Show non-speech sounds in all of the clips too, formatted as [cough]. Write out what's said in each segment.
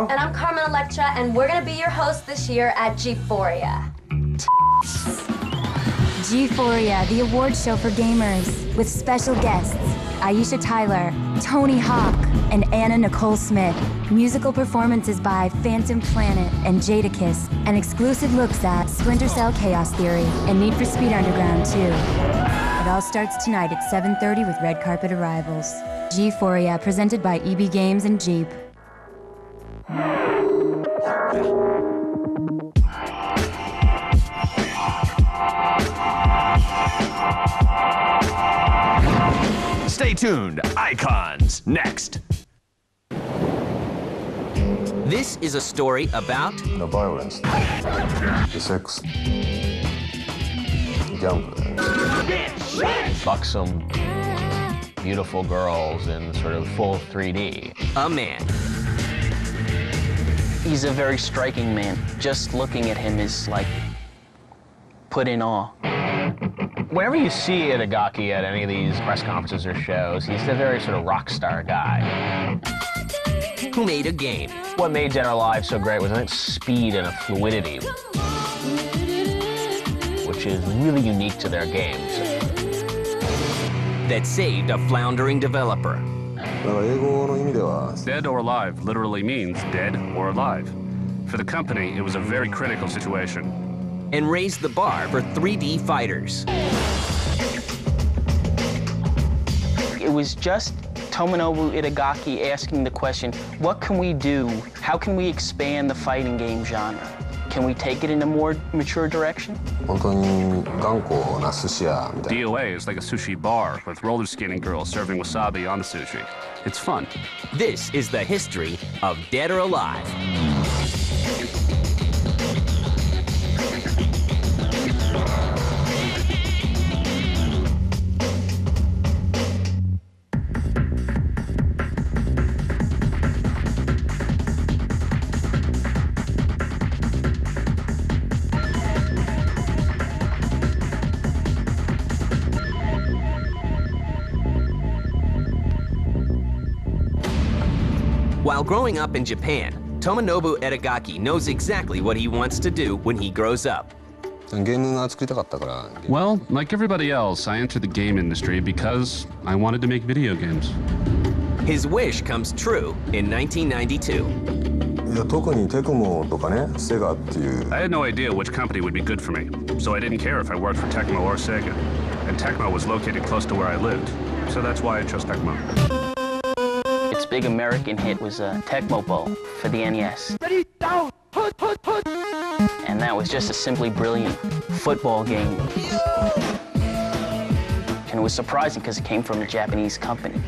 Oh. And I'm Carmen Electra, and we're gonna be your host this year at G4ia. G4ia, the award show for gamers, with special guests Aisha Tyler, Tony Hawk, and Anna Nicole Smith. Musical performances by Phantom Planet and Jadakiss, and exclusive looks at Splinter Cell Chaos Theory and Need for Speed Underground 2. It all starts tonight at 7:30 with red carpet arrivals. G4ia, presented by EB Games and Jeep. Stay tuned. Icons next. This is a story about the violence, the sex, gambling, buxom, beautiful girls in sort of full 3D. a man He's a very striking man. Just looking at him is like put in awe. Whenever you see Itagaki at any of these press conferences or shows, he's a very sort of rock star guy. who made a game What made Dead or Alive so great was I think speed and a fluidity, which is really unique to their games. that saved a floundering developer. Dead or alive literally means dead or alive. For the company, it was a very critical situation. And raised the bar for 3D fighters. It was just Tomonobu Itagaki asking the question, what can we do? How can we expand the fighting game genre? Can we take it in a more mature direction? DOA is like a sushi bar with roller skating girls serving wasabi on the sushi. It's fun. This is the history of Dead or Alive. Growing up in Japan, Tomonobu Itagaki knows exactly what he wants to do when he grows up. Well, like everybody else, I entered the game industry because I wanted to make video games. His wish comes true in 1992. I had no idea which company would be good for me, so I didn't care if I worked for Tecmo or Sega. And Tecmo was located close to where I lived, so that's why I chose Tecmo big American hit was uh, Tecmo Bowl for the NES. Ready, down, put, put, put. And that was just a simply brilliant football game. And it was surprising because it came from a Japanese company.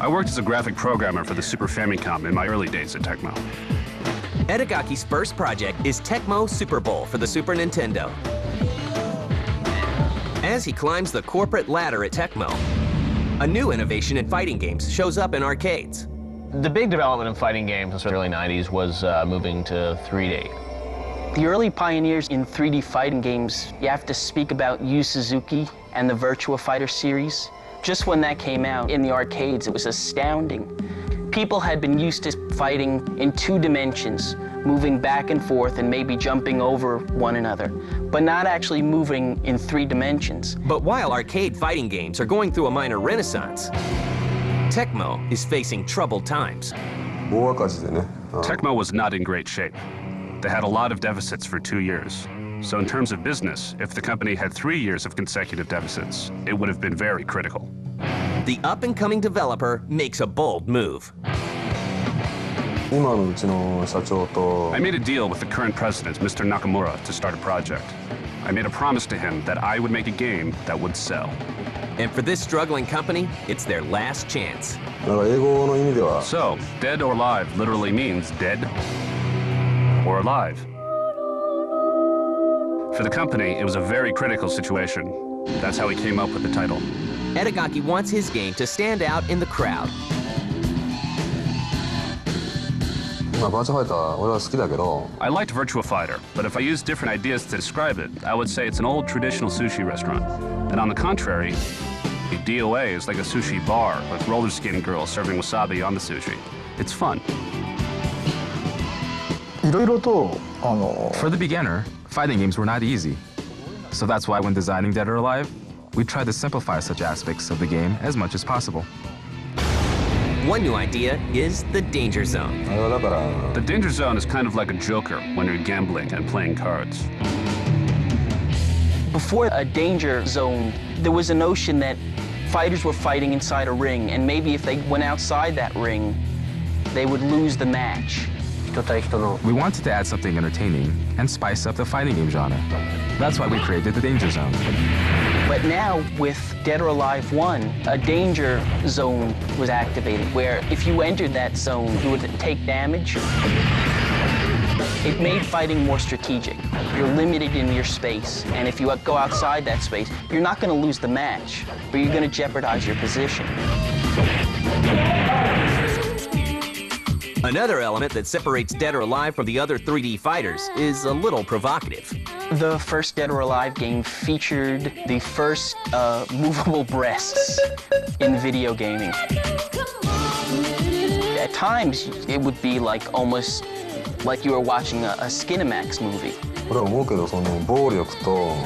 I worked as a graphic programmer for the Super Famicom in my early days at Tecmo. Itagaki's first project is Tecmo Super Bowl for the Super Nintendo. As he climbs the corporate ladder at Tecmo, a new innovation in fighting games shows up in arcades. The big development in fighting games in the early 90s was uh, moving to 3D. The early pioneers in 3D fighting games, you have to speak about Yu Suzuki and the Virtua Fighter series. Just when that came out in the arcades, it was astounding. People had been used to fighting in two dimensions, moving back and forth and maybe jumping over one another, but not actually moving in three dimensions. But while arcade fighting games are going through a minor renaissance, Tecmo is facing troubled times. Tecmo was not in great shape. They had a lot of deficits for two years. So in terms of business, if the company had three years of consecutive deficits, it would have been very critical the up-and-coming developer makes a bold move. I made a deal with the current president, Mr. Nakamura, to start a project. I made a promise to him that I would make a game that would sell. And for this struggling company, it's their last chance. So, dead or alive literally means dead or alive. For the company, it was a very critical situation. That's how he came up with the title. Itagaki wants his game to stand out in the crowd. I liked Virtua Fighter, but if I use different ideas to describe it, I would say it's an old traditional sushi restaurant. And on the contrary, DOA is like a sushi bar with roller skating girls serving wasabi on the sushi. It's fun. For the beginner, fighting games were not easy. So that's why when designing Dead or Alive, we try to simplify such aspects of the game as much as possible. One new idea is the Danger Zone. The Danger Zone is kind of like a joker when you're gambling and playing cards. Before a Danger Zone, there was a notion that fighters were fighting inside a ring, and maybe if they went outside that ring, they would lose the match. We wanted to add something entertaining and spice up the fighting game genre. That's why we created the Danger Zone. But now, with Dead or Alive 1, a danger zone was activated where if you entered that zone, you would take damage. It made fighting more strategic. You're limited in your space, and if you go outside that space, you're not going to lose the match, but you're going to jeopardize your position. Another element that separates Dead or Alive from the other 3D fighters is a little provocative. The first Dead or Alive game featured the first uh, movable breasts in video gaming. At times, it would be like almost like you were watching a, a movie.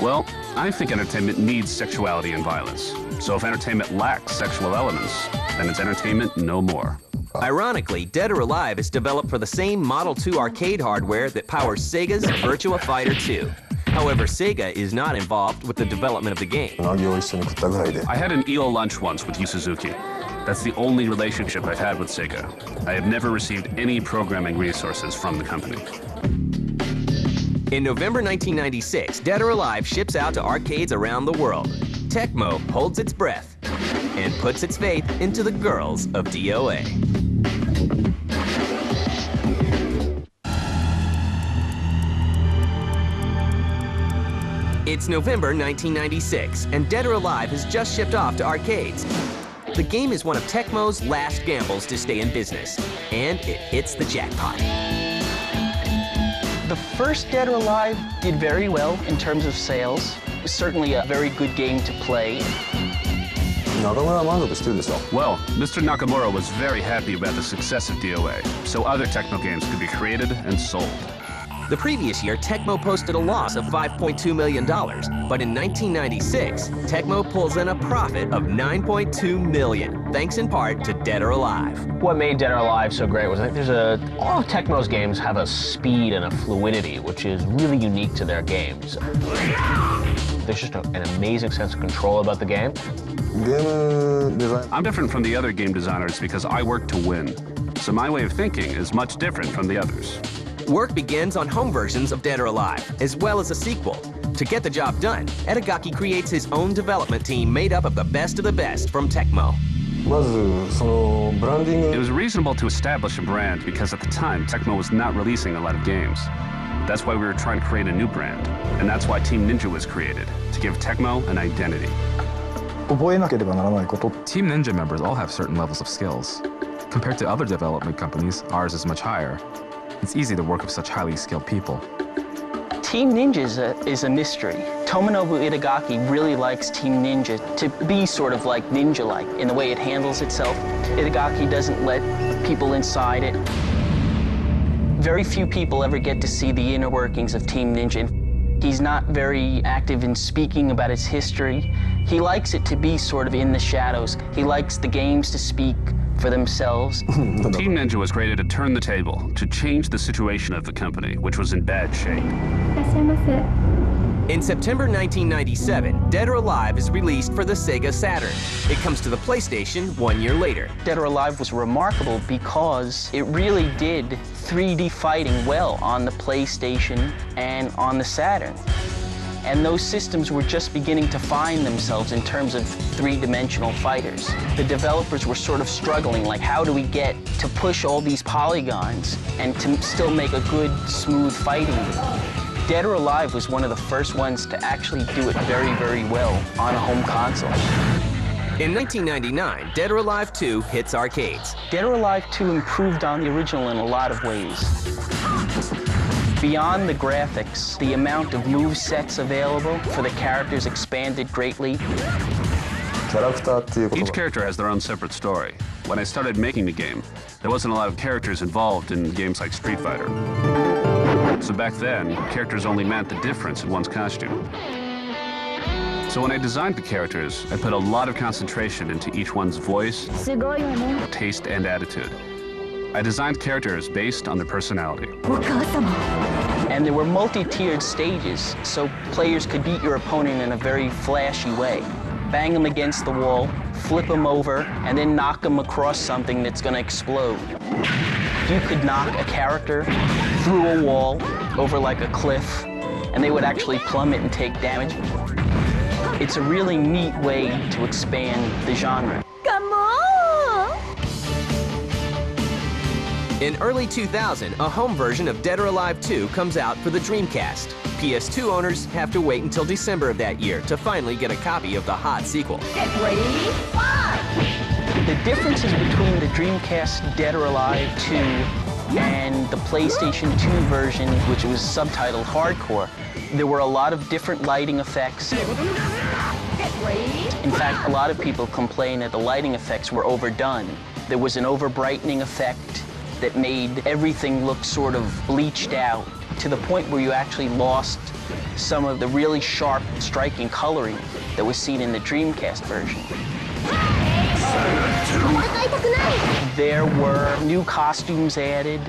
Well, I think entertainment needs sexuality and violence. So if entertainment lacks sexual elements, then it's entertainment no more. Ironically, Dead or Alive is developed for the same Model 2 arcade hardware that powers Sega's Virtua Fighter 2. However, Sega is not involved with the development of the game. I had an eel lunch once with Yu Suzuki. That's the only relationship I've had with Sega. I have never received any programming resources from the company. In November 1996, Dead or Alive ships out to arcades around the world. Tecmo holds its breath and puts its faith into the girls of DOA. It's November 1996, and Dead or Alive has just shipped off to arcades. The game is one of Tecmo's last gambles to stay in business, and it hits the jackpot. The first Dead or Alive did very well in terms of sales. It was certainly a very good game to play. Well, Mr. Nakamura was very happy about the success of DOA, so other Tecmo games could be created and sold. The previous year, Tecmo posted a loss of $5.2 million, but in 1996, Tecmo pulls in a profit of $9.2 million, thanks in part to Dead or Alive. What made Dead or Alive so great was like there's a all of Tecmo's games have a speed and a fluidity which is really unique to their games. There's just a, an amazing sense of control about the game. I'm different from the other game designers because I work to win. So my way of thinking is much different from the others. Work begins on home versions of Dead or Alive, as well as a sequel. To get the job done, Itagaki creates his own development team made up of the best of the best from Tecmo. It was reasonable to establish a brand because at the time, Tecmo was not releasing a lot of games. That's why we were trying to create a new brand, and that's why Team Ninja was created, to give Tecmo an identity. Team Ninja members all have certain levels of skills. Compared to other development companies, ours is much higher, it's easy to work with such highly skilled people. Team Ninja is a, is a mystery. Tomonobu Itagaki really likes Team Ninja to be sort of like ninja-like in the way it handles itself. Itagaki doesn't let people inside it. Very few people ever get to see the inner workings of Team Ninja. He's not very active in speaking about its history. He likes it to be sort of in the shadows. He likes the games to speak for themselves. [laughs] Team Ninja was created to turn the table, to change the situation of the company, which was in bad shape. In September 1997, Dead or Alive is released for the Sega Saturn. It comes to the PlayStation one year later. Dead or Alive was remarkable because it really did 3D fighting well on the PlayStation and on the Saturn. And those systems were just beginning to find themselves in terms of three-dimensional fighters. The developers were sort of struggling, like how do we get to push all these polygons and to still make a good, smooth fighting? Dead or Alive was one of the first ones to actually do it very, very well on a home console. In 1999, Dead or Alive 2 hits arcades. Dead or Alive 2 improved on the original in a lot of ways. Beyond the graphics, the amount of move sets available for the characters expanded greatly. Each character has their own separate story. When I started making the game, there wasn't a lot of characters involved in games like Street Fighter. So back then, characters only meant the difference in one's costume. So when I designed the characters, I put a lot of concentration into each one's voice, taste, and attitude. I designed characters based on their personality. And there were multi-tiered stages, so players could beat your opponent in a very flashy way. Bang them against the wall, flip them over, and then knock them across something that's gonna explode. You could knock a character through a wall, over like a cliff, and they would actually plummet and take damage. It's a really neat way to expand the genre. In early 2000, a home version of Dead or Alive 2 comes out for the Dreamcast. PS2 owners have to wait until December of that year to finally get a copy of the hot sequel. Get ready, fight! The differences between the Dreamcast Dead or Alive 2 and the PlayStation 2 version, which was subtitled Hardcore, there were a lot of different lighting effects. In fact, a lot of people complain that the lighting effects were overdone. There was an over brightening effect that made everything look sort of bleached out to the point where you actually lost some of the really sharp, striking coloring that was seen in the Dreamcast version. There were new costumes added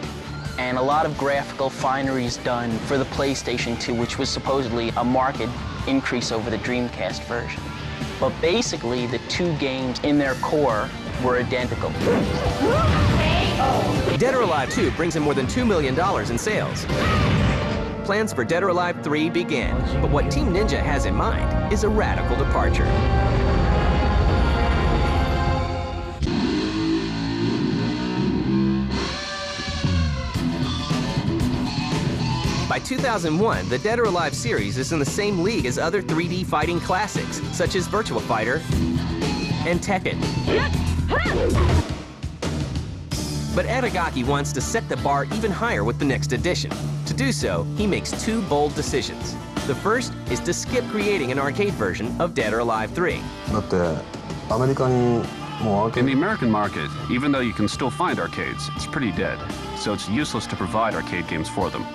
and a lot of graphical fineries done for the PlayStation 2, which was supposedly a marked increase over the Dreamcast version. But basically, the two games in their core were identical. Dead or Alive 2 brings in more than $2 million in sales. Plans for Dead or Alive 3 begin, but what Team Ninja has in mind is a radical departure. By 2001, the Dead or Alive series is in the same league as other 3D fighting classics, such as Virtua Fighter and Tekken. But Itagaki wants to set the bar even higher with the next edition. To do so, he makes two bold decisions. The first is to skip creating an arcade version of Dead or Alive 3. In the American market, even though you can still find arcades, it's pretty dead, so it's useless to provide arcade games for them.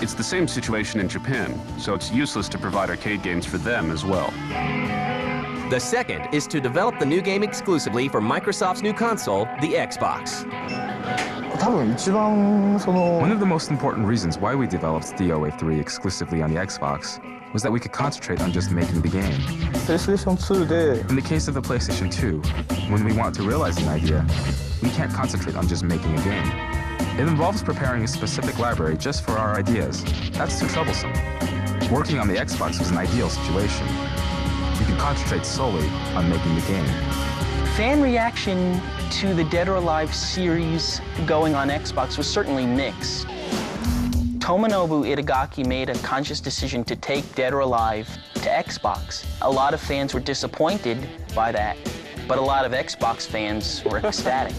It's the same situation in Japan, so it's useless to provide arcade games for them as well. The second is to develop the new game exclusively for Microsoft's new console, the Xbox. One of the most important reasons why we developed DOA 3 exclusively on the Xbox was that we could concentrate on just making the game. In the case of the PlayStation 2, when we want to realize an idea, we can't concentrate on just making a game. It involves preparing a specific library just for our ideas. That's too troublesome. Working on the Xbox was an ideal situation. We concentrate solely on making the game. Fan reaction to the Dead or Alive series going on Xbox was certainly mixed. Tomonobu Itagaki made a conscious decision to take Dead or Alive to Xbox. A lot of fans were disappointed by that, but a lot of Xbox fans were ecstatic.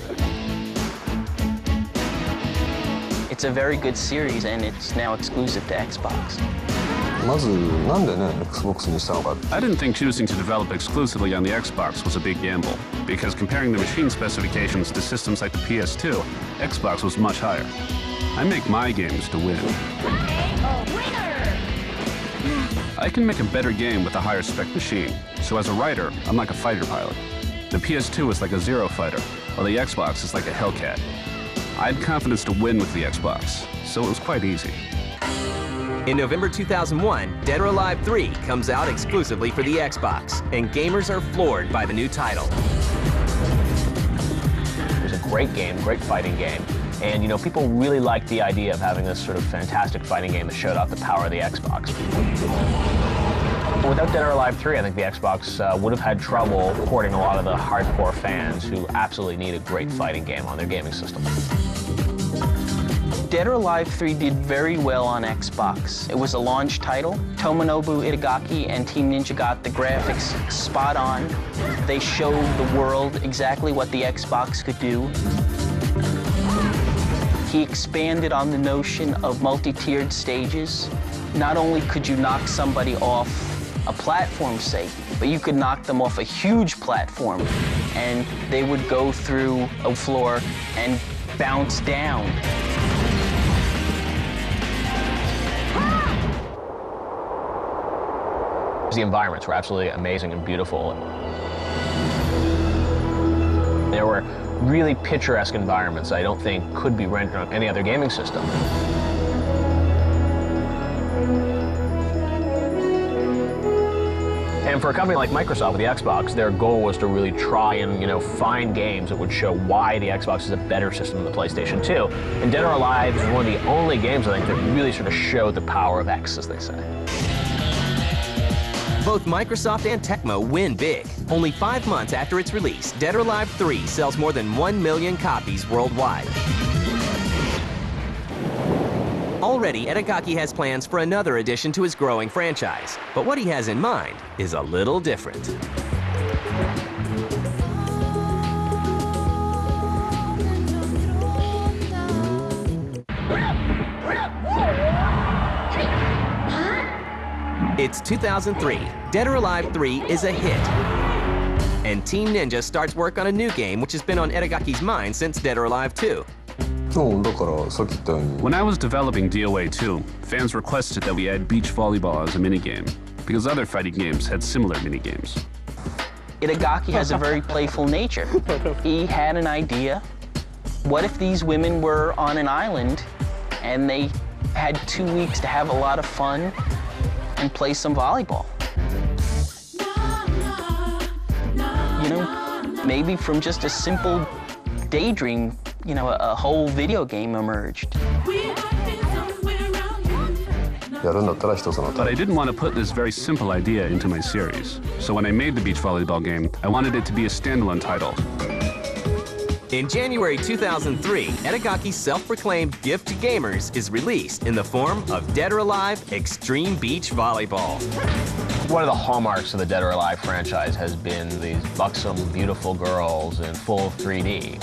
It's a very good series and it's now exclusive to Xbox. まずなんでね XBOX にしたのか I didn't think choosing to develop exclusively on the Xbox was a big gamble, because comparing the machine specifications to systems like the PS2, Xbox was much higher. I make my games to win. I can make a better game with a higher spec machine, so as a writer, I'm like a fighter pilot. The PS2 is like a Zero fighter, while the Xbox is like a Hellcat. I had confidence to win with the Xbox, so it was quite easy. In November 2001, Dead or Alive 3 comes out exclusively for the Xbox, and gamers are floored by the new title. It was a great game, great fighting game. And, you know, people really liked the idea of having this sort of fantastic fighting game that showed off the power of the Xbox. Without Dead or Alive 3, I think the Xbox uh, would have had trouble porting a lot of the hardcore fans who absolutely need a great fighting game on their gaming system. Dead or Alive 3 did very well on Xbox. It was a launch title. Tomonobu Itagaki and Team Ninja got the graphics spot on. They showed the world exactly what the Xbox could do. He expanded on the notion of multi-tiered stages. Not only could you knock somebody off a platform, say, but you could knock them off a huge platform and they would go through a floor and bounce down. The environments were absolutely amazing and beautiful. There were really picturesque environments I don't think could be rendered on any other gaming system. And for a company like Microsoft with the Xbox, their goal was to really try and, you know, find games that would show why the Xbox is a better system than the PlayStation 2. And Dead or Alive is one of the only games, I think, that really sort of showed the power of X, as they say. Both Microsoft and Tecmo win big. Only five months after its release, Dead or Alive 3 sells more than 1 million copies worldwide. Already, Itagaki has plans for another addition to his growing franchise, but what he has in mind is a little different. It's 2003. Dead or Alive 3 is a hit. And Team Ninja starts work on a new game which has been on Itagaki's mind since Dead or Alive 2. When I was developing DOA 2, fans requested that we add beach volleyball as a minigame, because other fighting games had similar minigames. Itagaki has a very playful nature. [laughs] He had an idea. What if these women were on an island and they had two weeks to have a lot of fun and play some volleyball. You know, maybe from just a simple daydream, you know, a, a whole video game emerged. But I didn't want to put this very simple idea into my series. So when I made the beach volleyball game, I wanted it to be a standalone title. In January 2003, Itagaki's self-proclaimed gift to gamers is released in the form of Dead or Alive Extreme Beach Volleyball. One of the hallmarks of the Dead or Alive franchise has been these buxom, beautiful girls in full 3D.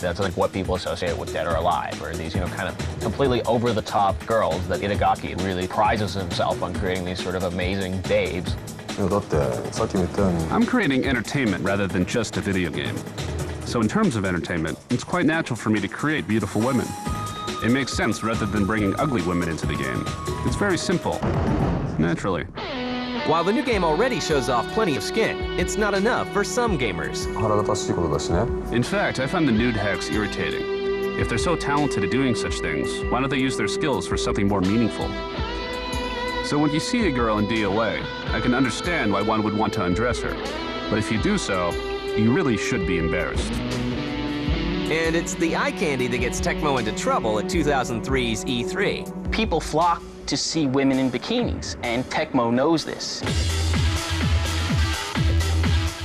That's like what people associate with Dead or Alive, or these, you know, kind of completely over-the-top girls that Itagaki really prizes himself on creating these sort of amazing babes. I'm creating entertainment rather than just a video game. So in terms of entertainment, it's quite natural for me to create beautiful women. It makes sense rather than bringing ugly women into the game. It's very simple, naturally. While the new game already shows off plenty of skin, it's not enough for some gamers. In fact, I find the nude hacks irritating. If they're so talented at doing such things, why don't they use their skills for something more meaningful? So when you see a girl in DOA, I can understand why one would want to undress her. But if you do so, you really should be embarrassed. And it's the eye candy that gets Tecmo into trouble at 2003's E3. People flock to see women in bikinis, and Tecmo knows this.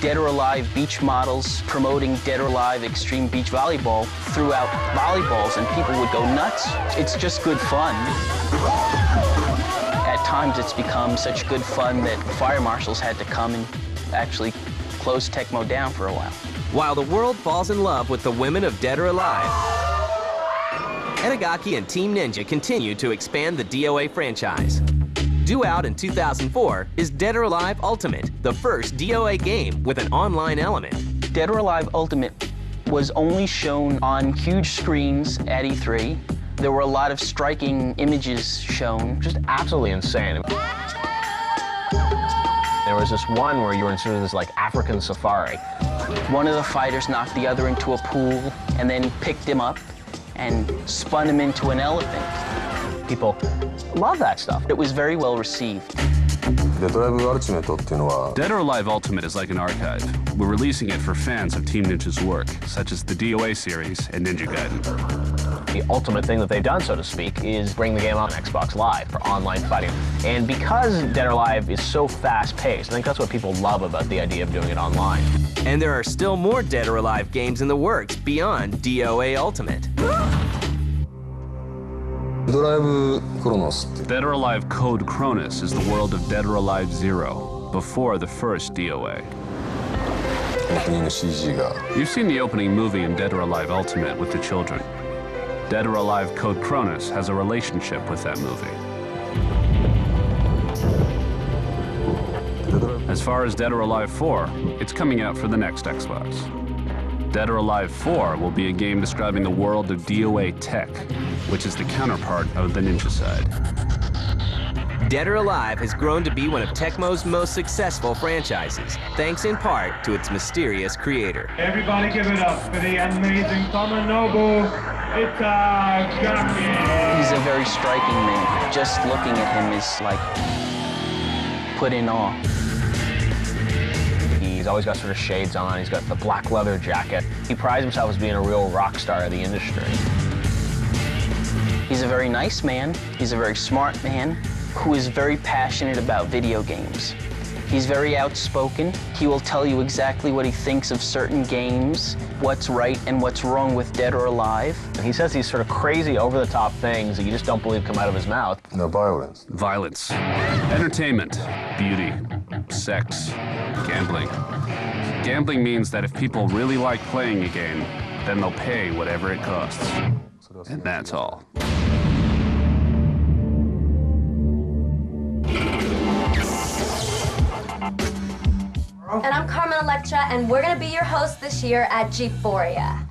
Dead or Alive beach models promoting Dead or Alive extreme beach volleyball threw out volleyballs, and people would go nuts. It's just good fun. At times, it's become such good fun that fire marshals had to come and actually close Tecmo down for a while. While the world falls in love with the women of Dead or Alive, Itagaki and Team Ninja continue to expand the DOA franchise. Due out in 2004 is Dead or Alive Ultimate, the first DOA game with an online element. Dead or Alive Ultimate was only shown on huge screens at E3. There were a lot of striking images shown. Just absolutely insane. There was this one where you were in sort of this like African safari. One of the fighters knocked the other into a pool and then picked him up and spun him into an elephant. People love that stuff. It was very well received. Dead or Alive Ultimate is like an archive. We're releasing it for fans of Team Ninja's work, such as the DOA series and Ninja Gaiden. The ultimate thing that they've done, so to speak, is bring the game on Xbox Live for online fighting. And because Dead or Alive is so fast-paced, I think that's what people love about the idea of doing it online. And there are still more Dead or Alive games in the works beyond DOA Ultimate. デドライブクロノスって Dead or Alive Code Cronus is the world of Dead or Alive Zero, before the first DOA. オープニング CG が You've seen the opening movie in Dead or Alive Ultimate with the children. dead or alive Code Cronus has a relationship with that movie. As far as Dead or Alive 4, it's coming out for the next Xbox. Dead or Alive 4 will be a game describing the world of DOA Tech, which is the counterpart of the Ninja Side. Dead or Alive has grown to be one of Tecmo's most successful franchises, thanks in part to its mysterious creator. Everybody give it up for the amazing Tomonobu Itagaki. Uh, He's a very striking man. Just looking at him is like put in awe. He's always got sort of shades on. He's got the black leather jacket. He prides himself as being a real rock star of the industry. He's a very nice man. He's a very smart man who is very passionate about video games. He's very outspoken. He will tell you exactly what he thinks of certain games, what's right and what's wrong with Dead or Alive. He says these sort of crazy, over-the-top things that you just don't believe come out of his mouth. No violence. Violence. Entertainment. Beauty. Sex. Gambling. Gambling means that if people really like playing a game, then they'll pay whatever it costs. And that's all. And I'm Carmen Electra, and we're gonna be your host this year at G4ia.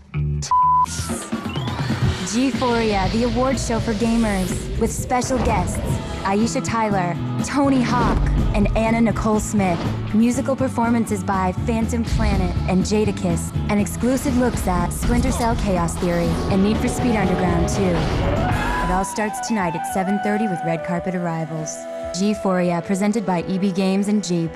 G4ia, the award show for gamers, with special guests Aisha Tyler, Tony Hawk, and Anna Nicole Smith. Musical performances by Phantom Planet and Jadakiss, and exclusive looks at Splinter Cell Chaos Theory and Need for Speed Underground 2. It all starts tonight at 7:30 with red carpet arrivals. G4ia, presented by EB Games and Jeep.